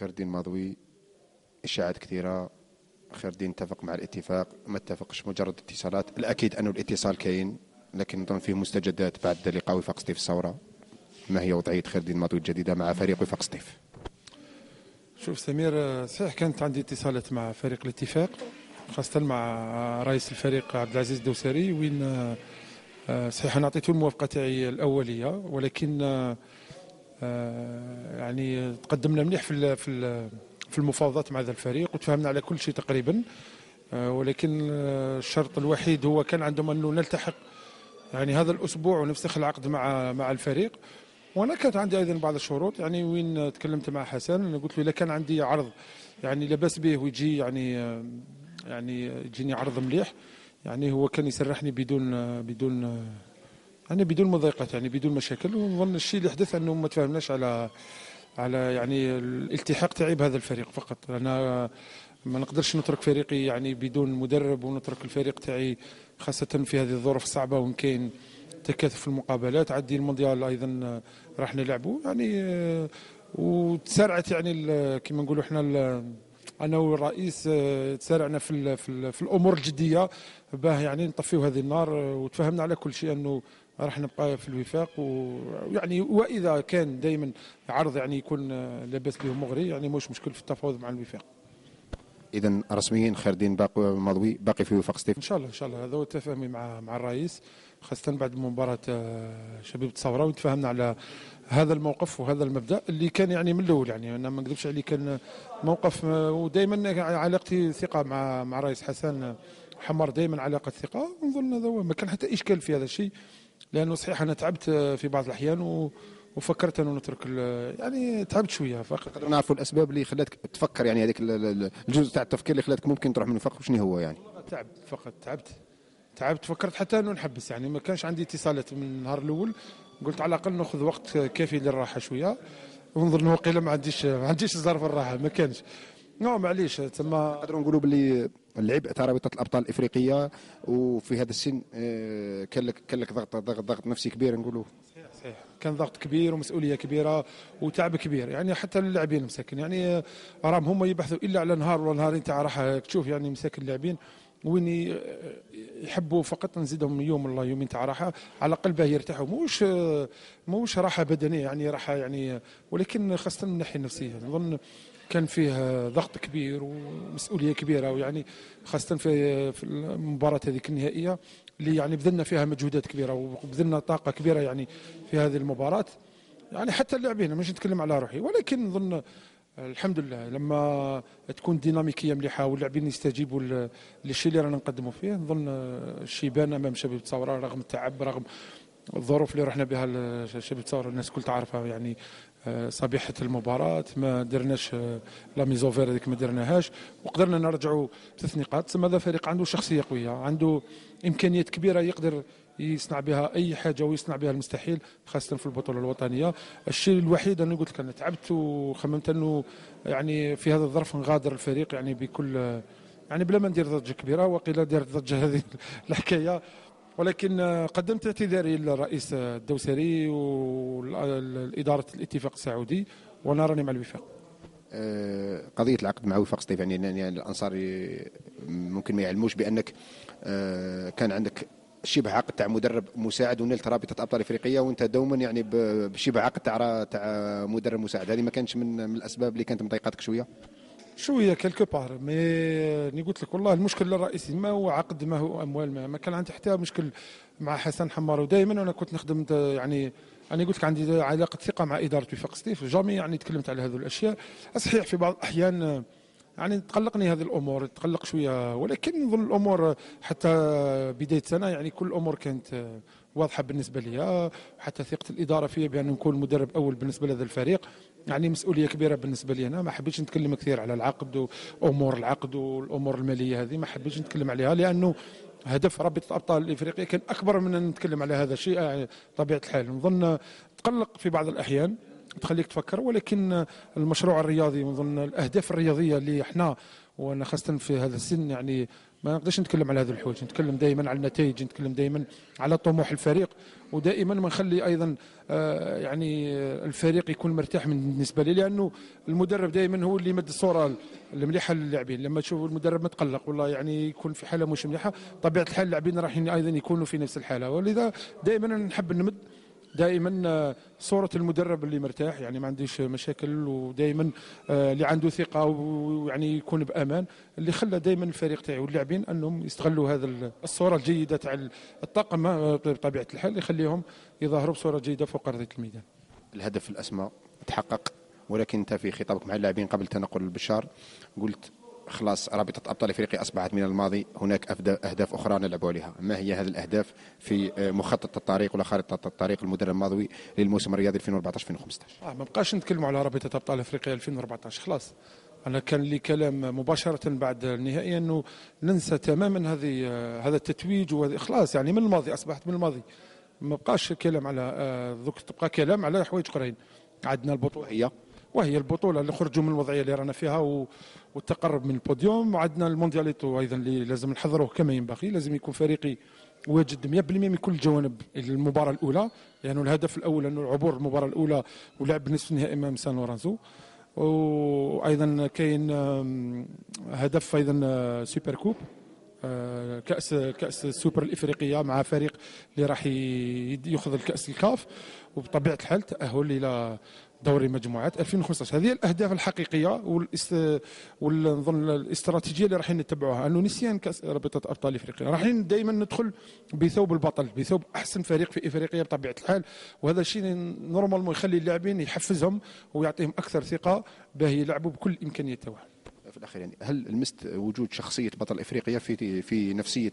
خير الدين ماضوي إشاعات كثيرة. خير الدين اتفق مع الاتفاق ما اتفقش مجرد اتصالات. الأكيد أنه الاتصال كاين لكن نظن فيه مستجدات بعد لقاء وفاق سطيف الثوره ما هي وضعية خير الدين ماضوي الجديدة مع فريق وفاق سطيف شوف سمير صحيح كانت عندي اتصالات مع فريق الاتفاق خاصة مع رئيس الفريق عبد العزيز الدوسري. وين آه، صحيح أنا أعطيته الموافقة تاعي الأولية ولكن آه، يعني تقدمنا مليح في في المفاوضات مع هذا الفريق وتفاهمنا على كل شيء تقريبا. ولكن الشرط الوحيد هو كان عندهم أنه نلتحق يعني هذا الأسبوع ونفسخ العقد مع مع الفريق. وأنا كانت عندي أيضا بعض الشروط يعني وين تكلمت مع حسن أنا قلت له إذا كان عندي عرض يعني لاباس به ويجي يعني يعني يجيني عرض مليح. يعني هو كان يسرحني بدون بدون يعني بدون مضايقات يعني بدون مشاكل. ونظن الشيء اللي حدث أنه ما تفاهمناش على على يعني الالتحاق تاعي بهذا الفريق فقط. أنا ما نقدرش نترك فريقي يعني بدون مدرب ونترك الفريق تاعي خاصة في هذه الظروف الصعبة وان كاين تكاثف المقابلات. عدي المونديال أيضا راح نلعبوا يعني وتسارعت يعني كما نقولوا إحنا أنا والرئيس آه، تسارعنا في في, في الأمور الجدية. باه يعني نطفيو هذه النار آه، وتفاهمنا على كل شيء أنه راح نبقى في الوفاق ويعني وإذا كان دائما عرض يعني يكون آه، لاباس به مغري يعني مش مشكل في التفاوض مع الوفاق. اذا رسميا خير الدين باقي مضوي باقي في وفاق ستيف إن شاء الله إن شاء الله. هذا هو تفاهمي مع مع الرئيس خاصة بعد مباراة شبيبه الثوره وتفاهمنا على هذا الموقف وهذا المبدأ اللي كان يعني من الأول. يعني أنا ما نكذبش عليه كان موقف ودائما علاقتي ثقه مع مع الرئيس حسن حمر دائما علاقه ثقه ونظن هذا هو ما كان حتى إشكال في هذا الشيء. لأنه صحيح أنا تعبت في بعض الأحيان و وفكرت أنه نترك يعني تعبت شوية فقط. نعرفوا الأسباب اللي خلاتك تفكر يعني هذيك الجزء تاع التفكير اللي خلاتك ممكن تروح من الفقر شنو هو يعني؟ تعب فقط تعبت. تعبت فكرت حتى أنه نحبس يعني. ما كانش عندي اتصالات من النهار الأول. قلت على الأقل نأخذ وقت كافي للراحة شوية. ونظن وقيلا ما عنديش ما عنديش ظرف الراحة ما كانش. نو معليش تما نقدروا نقولوا باللي اللعب تاع رابطه الأبطال الإفريقية. وفي هذا السن آه، كان لك كان لك ضغط ضغط ضغط نفسي كبير نقولوا صحيح صحيح. كان ضغط كبير ومسؤولية كبيرة وتعب كبير. يعني حتى اللاعبين مساكن. يعني راهم هما يبحثوا إلا على نهار ولا نهارين تاع راحه تشوف يعني مساكن اللاعبين وين يحبوا فقط نزيدهم يوم الله يومين تاع راحه على قلبه يرتاحوا. موش موش راحة بدنية. يعني راحة يعني ولكن خاصة من الناحية النفسية. نظن كان فيه ضغط كبير ومسؤولية كبيرة ويعني خاصة في في المباراة هذيك النهائية اللي يعني بذلنا فيها مجهودات كبيرة وبذلنا طاقة كبيرة يعني في هذه المباراة. يعني حتى اللاعبين مش نتكلم على روحي ولكن نظن الحمد لله لما تكون ديناميكية مليحة واللاعبين يستجيبوا للشيء اللي رانا نقدموا فيه نظن الشيء بان أمام شباب الثوره رغم التعب رغم الظروف اللي رحنا بها شباب الثوره الناس كل تعرفها يعني صبيحة المباراة ما درناش لا ميزوفير هذيك ما درناهاش وقدرنا نرجعوا ثلاث نقاط ثم هذا فريق عنده شخصية قوية عنده إمكانيات كبيرة يقدر يصنع بها أي حاجة ويصنع بها المستحيل خاصة في البطولة الوطنية. الشيء الوحيد أنا قلت لك أنا تعبت وخممت أنه يعني في هذا الظرف نغادر الفريق يعني بكل يعني بلا ما ندير ضجة كبيرة وقيل دارت ضجة هذه الحكاية. ولكن قدمت اعتذاري للرئيس الدوسري والإدارة الاتفاق السعودي وأنا راني مع الوفاق. أه، قضية العقد مع وفاق سطيف يعني, يعني الانصار ممكن ما يعلموش بأنك أه، كان عندك شبه عقد تاع مدرب مساعد ونلت رابطه أبطال افريقيا وأنت دوما يعني بشبه عقد تاع تاع مدرب مساعد. هذه ما كانش من, من الأسباب اللي كانت مضايقاتك شوية؟ شوية quelque part mais قلت لك والله المشكل الرئيسي ما هو عقد ما هو أموال ما, ما كان عندي حتى مشكل مع حسن حمار ودائما أنا كنت نخدم يعني أنا قلت لك عندي علاقة ثقة مع إدارة وفاق سطيف. jamais يعني تكلمت على هذه الأشياء. صحيح في بعض الأحيان يعني تقلقني هذه الأمور تقلق شوية. ولكن نظن الأمور حتى بداية سنة يعني كل الأمور كانت واضحة بالنسبة لي. حتى ثقة الإدارة فيا بأن نكون مدرب أول بالنسبة لهذا الفريق. يعني مسؤولية كبيرة بالنسبة لي أنا. ما حبيتش نتكلم كثير على العقد وأمور العقد والأمور المالية هذه. ما حبيتش نتكلم عليها لأنه هدف رابطه الأبطال الإفريقية كان أكبر من أن نتكلم على هذا الشيء يعني طبيعة الحال. نظن تقلق في بعض الأحيان تخليك تفكر ولكن المشروع الرياضي نظن الأهداف الرياضية اللي إحنا وأنا خاصة في هذا السن يعني ما نقدرش نتكلم على هذه الحوايج نتكلم دائما على النتائج نتكلم دائما على طموح الفريق ودائما ما نخلي أيضا آه، يعني الفريق يكون مرتاح من بالنسبة لي لأنه المدرب دائما هو اللي يمد الصورة المليحة للاعبين. لما تشوف المدرب متقلق والله يعني يكون في حالة مش مليحة طبيعة الحال اللاعبين راح أيضا يكونوا في نفس الحالة. ولذا دائما نحب نمد دائما آه، صورة المدرب اللي مرتاح يعني ما عنديش مشاكل ودائما آه، اللي عنده ثقة ويعني يكون بأمان اللي خلى دائما الفريق تاعي واللاعبين أنهم يستغلوا هذا الصورة الجيدة تاع الطاقم آه، بطبيعة الحال يخليهم يظهروا بصورة جيدة فوق أرضية الميدان. الهدف الأسمى تحقق ولكن أنت في خطابك مع اللاعبين قبل تنقل البشار قلت خلاص رابطة أبطال إفريقيا أصبحت من الماضي هناك أهداف أخرى نلعب عليها ما هي هذه الأهداف في آه، مخطط الطريق ولا خارطة الطريق المدرب الماضوي للموسم الرياضي 2014 2015 آه ما بقاش نتكلموا على رابطة أبطال إفريقيا 2014 خلاص. أنا كان لي كلام مباشرة بعد النهائي أنه ننسى تماما هذه آه، هذا التتويج وهذه خلاص يعني من الماضي أصبحت من الماضي. ما بقاش كلام على آه، ذوك تبقى كلام على حوايج أخرين. عندنا البطولة. هي وهي البطولة اللي خرجوا من الوضعية اللي رانا فيها. والتقرب من البوديوم. وعندنا الموندياليتو أيضا اللي لازم نحضروه كما ينبغي. لازم يكون فريقي واجد 100% من كل الجوانب. المباراة الأولى يعني الهدف الأول أنه العبور المباراة الأولى ولعب نصف النهائي أمام سان لورانزو. وأيضا كاين هدف أيضا آه، super coupe. آه، كأس كأس السوبر الإفريقية مع فريق اللي راح ياخذ الكأس الكاف. وبطبيعة الحال تأهل إلى دوري مجموعات. 2015 هذه الأهداف الحقيقية والاست... ونظن الاستراتيجية اللي راح نتبعوها. انه نسيان كأس رابطة أبطال إفريقيا. راح دائما ندخل بثوب البطل بثوب أحسن فريق في إفريقيا بطبيعة الحال. وهذا الشيء normalement يخلي اللاعبين يحفزهم ويعطيهم أكثر ثقة باه يلعبوا بكل امكانياتهم في الأخير يعني هل لمست وجود شخصية بطل إفريقيا في في نفسية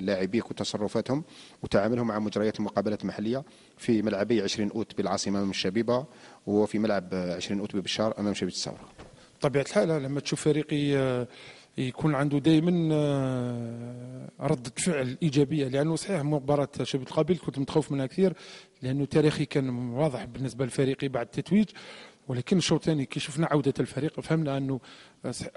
لاعبيك وتصرفاتهم وتعاملهم مع مجريات المقابلات المحليه في ملعبي 20 أوت بالعاصمة امام الشبيبة وفي ملعب 20 اوت ببشار أمام شبيبه الثوره طبيعة الحال لما تشوف فريقي آه، يكون عنده دائما آه، ردة فعل إيجابية لأنه صحيح مباراة شبيبة القبيل كنت متخوف منها كثير لأنه تاريخي كان واضح بالنسبة لفريقي بعد التتويج. ولكن الشوط الثاني كي شفنا عودة الفريق فهمنا انه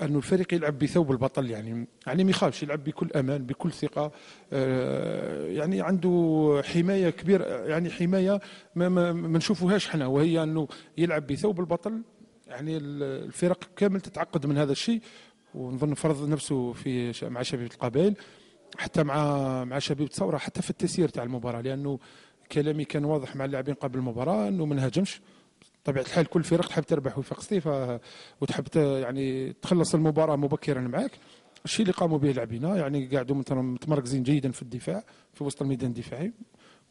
أنه الفريق يلعب بثوب البطل يعني يعني ما يخافش يلعب بكل أمان بكل ثقة. آه، يعني عنده حماية كبيرة يعني حماية ما, ما, ما نشوفوهاش إحنا وهي أنه يلعب بثوب البطل. يعني الفرق كامل تتعقد من هذا الشيء ونظن فرض نفسه في مع شبيبة القبائل حتى مع مع شبيبة الثوره حتى في التسيير تاع المباراة لأنه كلامي كان واضح مع اللاعبين قبل المباراة أنه ما نهاجمش. طبيعه الحال كل فرق تحب تربح وفاق ف وتحب يعني تخلص المباراة مبكرا معك الشيء اللي قاموا به لاعبينا يعني قاعدوا متمركزين جيدا في الدفاع في وسط الميدان الدفاعي.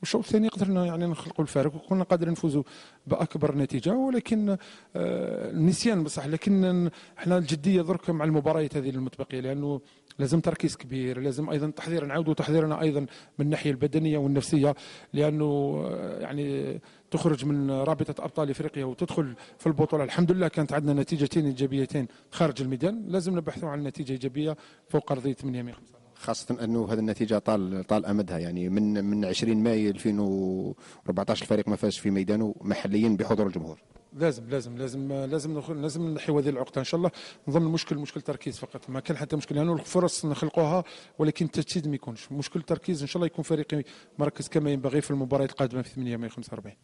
والشوط الثاني قدرنا يعني نخلقوا الفارق وكنا قادرين نفوزوا بأكبر نتيجة. ولكن آه النسيان بصح لكن إحنا الجدية درك مع المباريات هذه المتبقية لأنه لازم تركيز كبير لازم أيضا تحضير نعاودوا تحضيرنا أيضا من الناحية البدنية والنفسية لأنه آه، يعني تخرج من رابطة أبطال إفريقيا وتدخل في البطولة. الحمد لله كانت عندنا نتيجتين إيجابيتين خارج الميدان. لازم نبحثوا عن نتيجة إيجابية فوق أرضية 8 خاصة أنه هذه النتيجة طال طال أمدها. يعني من من 20 ماي 2014 الفريق ما فاز في ميدانه محليا بحضور الجمهور. لازم لازم لازم لازم لازم نحيو هذه العقدة إن شاء الله. نظن المشكل مشكل تركيز فقط. ما كان حتى مشكل. لأنه يعني الفرص نخلقوها ولكن التجسيد ما يكونش. مشكل تركيز إن شاء الله يكون فريقي مركز كما ينبغي في المباراة القادمة في 8 ماي 45